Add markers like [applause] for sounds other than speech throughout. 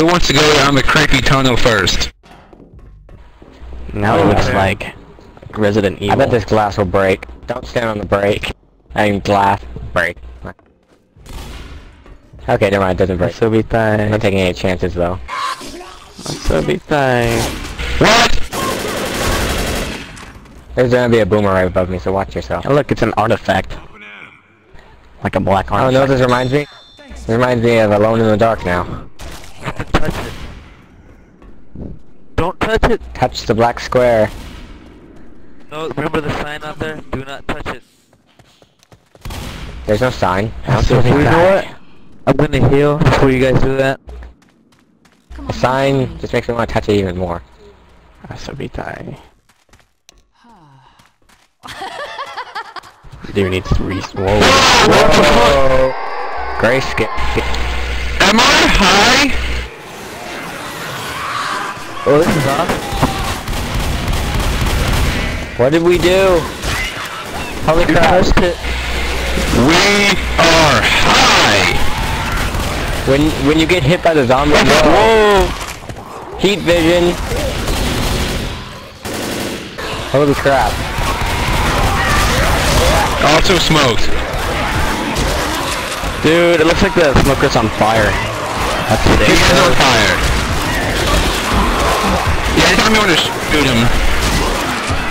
Okay, who wants to go down the creepy tunnel first? Now it looks oh, like Resident Evil. I bet this glass will break. Don't stand on the break. I mean glass break. Okay, never mind, it doesn't break. So be fine. I'm not taking any chances though. So be fine. What? There's gonna be a boomer right above me, so watch yourself. Oh, look, it's an artifact. Like a black Oh, no, artifact. this reminds me? This reminds me of Alone in the Dark now. Don't touch it. Don't touch it. Touch the black square. No, remember the sign out there? Do not touch it. There's no sign. I don't see So a be You know what? I'm gonna heal before you guys do that. The sign just makes me want to touch it even more. So be time. Dude needs to re- Whoa. Whoa! Grayscale. Am I high? Oh, this is off. What did we do? Holy crap. it. We are high! When when you get hit by the zombie, Whoa! heat vision. Holy crap. Also smoked. Dude, it looks like the smoker's on fire. That's sick. on fire. Yeah, anytime you want to shoot him.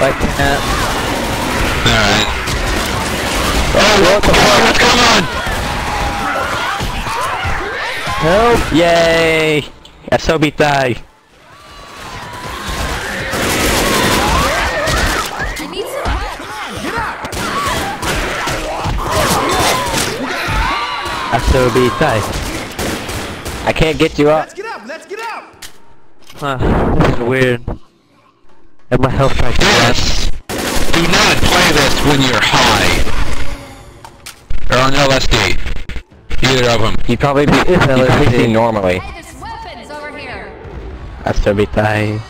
I can't. Alright. Oh, what the fuck? What's going on? Help! Yay! SOB die. I need some help. SOB die. I can't get you up. Let's get up! Let's get up! Huh, this is weird. And my health back Yes. Do not play this when you're high. Or on LSD. Either of them. You'd probably be, you'd probably be normally. Hey, there's weapons over here. SOB die.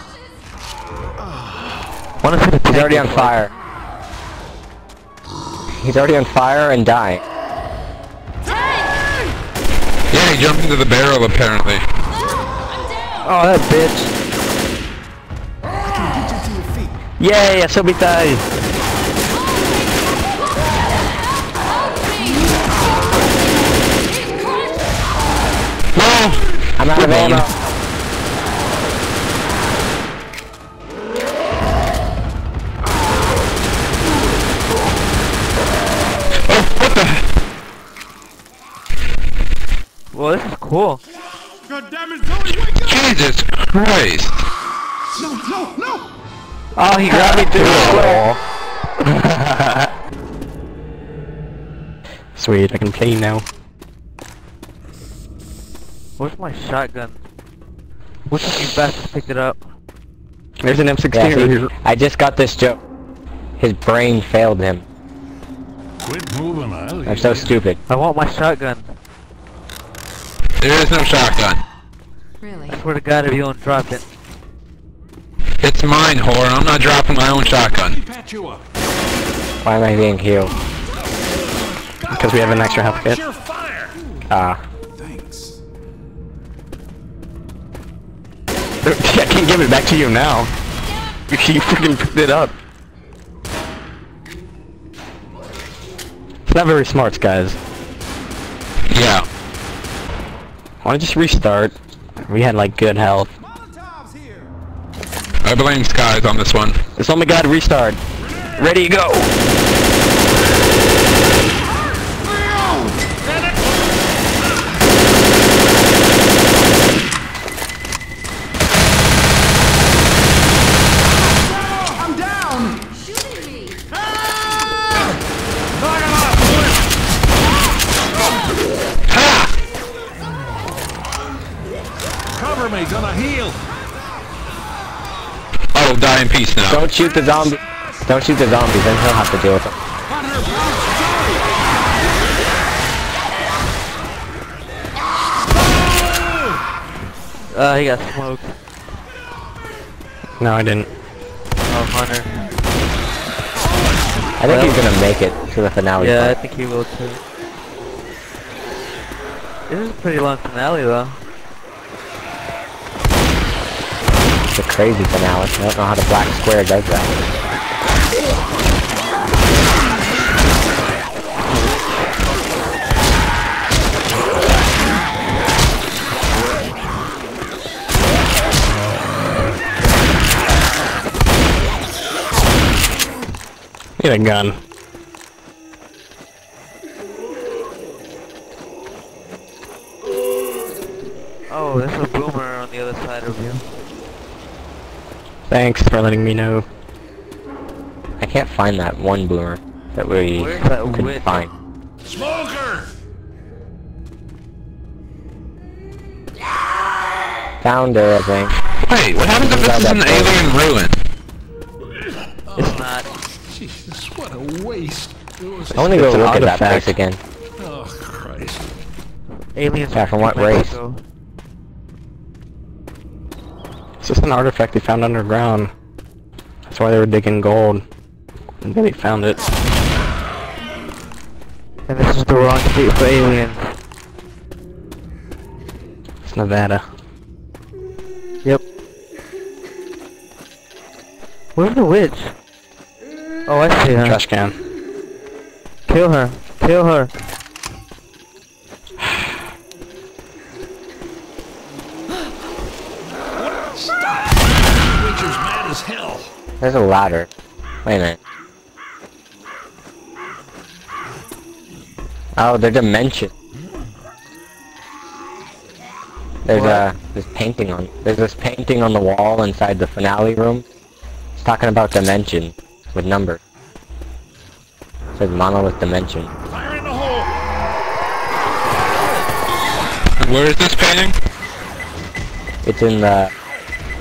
Wanna see the He's already on before- fire. He's already on fire and dying. Yeah, he jumped into the barrel apparently. Oh, that bitch. Get you to your feet. Yay! SOB die. Whoa! I'm out of ammo. Oh, what the? Well, this is cool. God damn it, Zoey, wake up! Jesus Christ. No, no, no! Oh, he grabbed me through the oh. square. [laughs] Sweet, I can play now. Where's my shotgun? Which one you [sighs] bastards picked it up? There's an M16 Yeah, over see, here. I just got this joke. His brain failed him. Quit moving, I'll I'm so stupid. I want my shotgun. There is no shotgun. Really? I swear to God if you don't drop it. It's mine, whore. I'm not dropping my own shotgun. patch you up. Why am I being healed? Because we have an extra health kit. Your fire! Ah. Thanks. [laughs] I can't give it back to you now. [laughs] You freaking picked it up. It's not very smart, guys. Yeah. Why don't just restart? We had like good health. I blame Skies on this one. It's oh my god, restart. Ready to go. Shoot the zombie. Don't shoot the zombies, then he'll have to deal with them. Uh, he got smoked. No, I didn't. Oh, Hunter. I think he's gonna make it to the finale. Yeah, I think he will too. This is a pretty long finale though. It's a crazy finale. I don't know how the black square does that. Get a gun. Oh, there's a boomer on the other side of you. Thanks for letting me know. I can't find that one boomer that we Where's couldn't witch? find. Smoker! Found her, I think. Wait, what happens if this is an alien ruin? Oh, it's not. Jesus, what a waste. It was... I want to go It's an look at that artifact. place again. Oh, Christ. Aliens Yeah, from what race? Mexico. It's just an artifact they found underground. That's why they were digging gold. And then they found it. And this is the wrong state for aliens. It's Nevada. Yep. Where's the witch? Oh, I see her. Trash can. Kill her. Kill her. As hell. There's a ladder. Wait a minute. Oh, they're dimension. There's a uh, this painting on there's this painting on the wall inside the finale room. It's talking about dimension with numbers. It says monolith dimension. Fire in the hole! Where is this painting? It's in the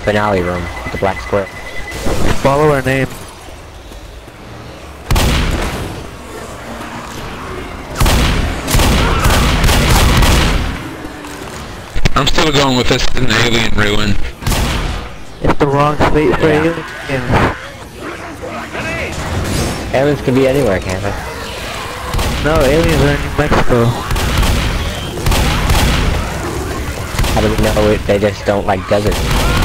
finale room with the black square. Follow her name. I'm still going with this is an alien ruin. It's the wrong state for Yeah. aliens. Aliens could be anywhere, can't they? No, aliens are in New Mexico. How do we know it, they just don't like desert?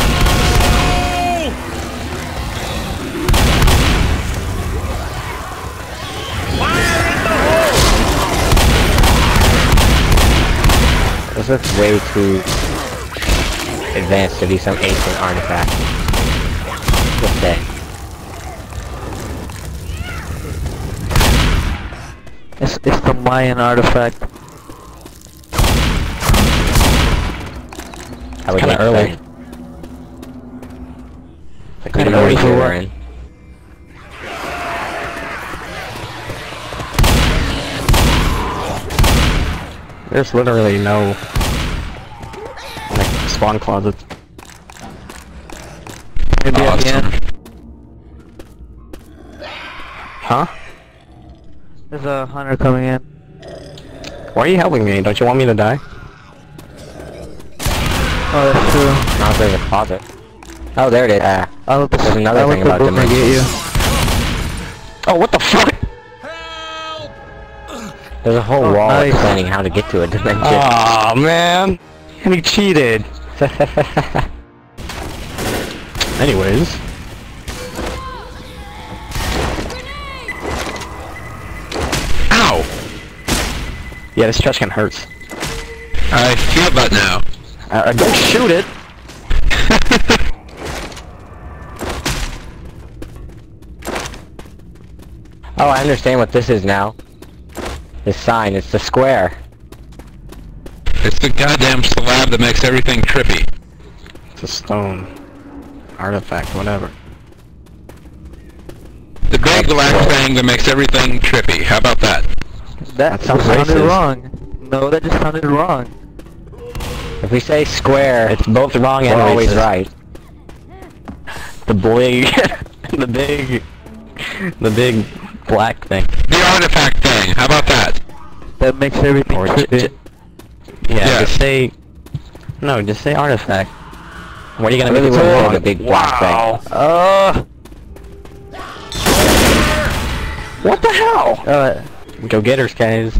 This looks way too advanced to be some ancient artifact. Just say. It's, it's the Mayan artifact. How we kinda early. there. Like Kinda we know early what for year in. There's literally no like spawn closets. Maybe at the Awesome. end. Huh? There's a hunter coming in. Why are you helping me? Don't you want me to die? Oh, that's true. Now there's a closet. Oh, there it is. Ah. I'll let the, There's another I'll let thing the about boomer get you. Oh, what the fuck? there's a whole Oh, wall nice. explaining how to get to a dimension. Oh man, and he cheated. [laughs] Anyways, Ow! yeah, this trash can hurts. I feel that now. Uh, uh, don't shoot it. [laughs] Oh, I understand what this is now. This sign, it's the square. It's the goddamn slab that makes everything trippy. It's a stone artifact, whatever. The big black thing that makes everything trippy. How about that? That, That sounds sounded racist. wrong. No, that just sounded wrong. If we say square, It's both wrong we're and always racist. right. The big, [laughs] the big, the big black thing. The artifact thing. How about that? That makes everything trippy. Yeah, yeah. just say... No, just say artifact. What are you gonna really make it so big wow. flashback? Uh... What the hell? Uh, Go get her, guys.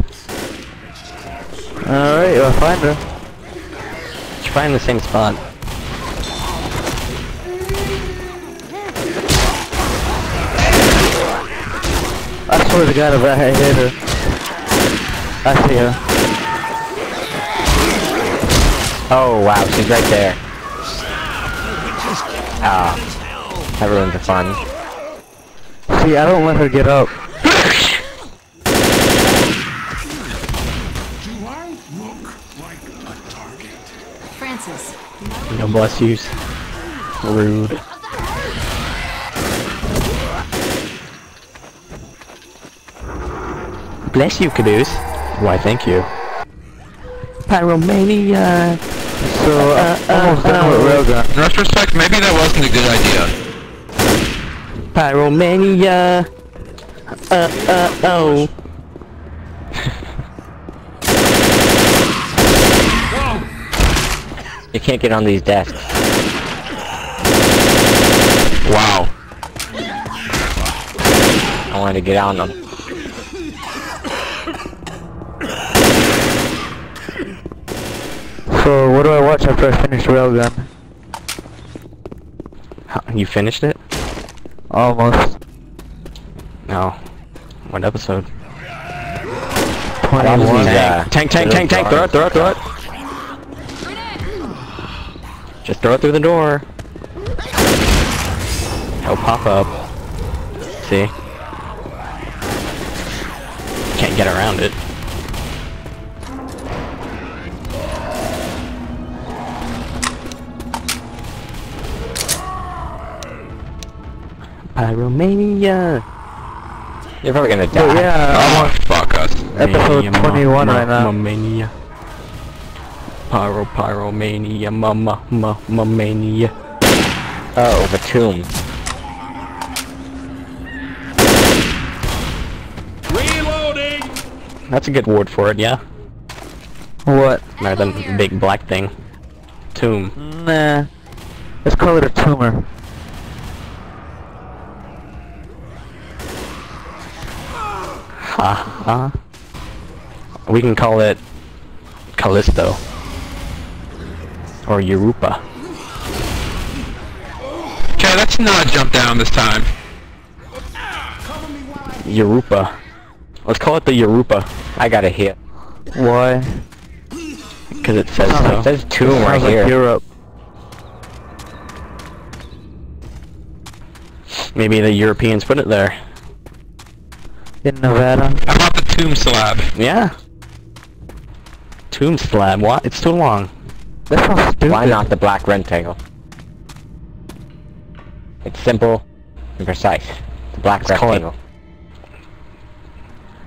Alright, well, find her. She's probably in the same spot. I swear to god if I hit her. I see her. Oh wow, she's right there. Ah, that ruined the fun. See, I don't let her get up. Do I look like a target? Francis. No bless yous. Rude. Bless you, Kaboose. Why, thank you. Pyromania. So, uh, almost done with railgun. In retrospect, maybe that wasn't a good idea. Pyromania. Uh, uh, oh. [laughs] You can't get on these desks. Wow. I wanted to get on them. So, what do I watch after I finish railgun? How- You finished it? Almost. No. What episode? What happens to 21. these, uh, Tank, tank, tank, tank, throw it, throw it, throw it. Just throw it through the door. It'll pop up. See? Can't get around it. Uh, pyromania! You're probably gonna But die. yeah, I'm Oh, fuck us. episode Mania, 21 ma- right now. ma- Mania. Pyro, pyromania, ma, ma, ma, ma, mania. Oh, the tomb. Reloading! That's a good word for it, yeah? What? Rather than the big black thing. Tomb. Nah. Let's call it a tumor. Ha ha. We can call it Callisto. Or Europa. Okay, let's not jump down this time. Europa. Let's call it the Europa. I got a hit. Why? Because it says oh. It so. says tomb right Sounds like here. Europe. Maybe the Europeans put it there. In Nevada. How about the tomb slab? Yeah. Tomb slab. What? It's too long. That sounds stupid. Why not the black rectangle? It's simple and precise. The black Let's call it- rectangle.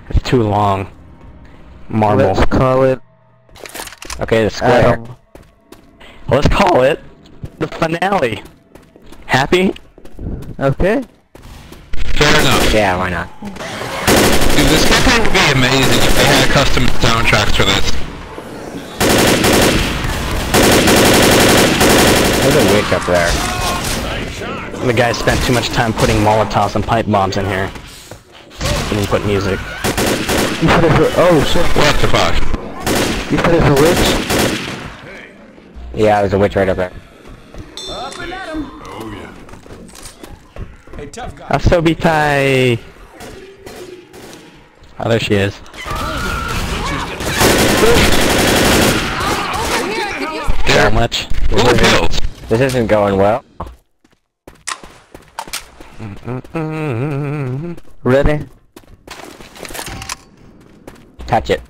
It's too long. Marble. Let's call it Okay, the square. Adam. Let's call it the finale. Happy? Okay. Fair enough. Yeah, why not? Dude, this campaign would be amazing if they had custom soundtracks for this. There's a witch up there. The guy spent too much time putting Molotovs and pipe bombs in here. Didn't put music. You said it's a, oh shit. What the fuck? You said it's a witch? Yeah, there's a witch right up there. Up and at him. Oh, yeah. Hey, tough guy. Asobitai! Oh, there she is. So much. Ooh, pills. This isn't going well. Ready? Touch it.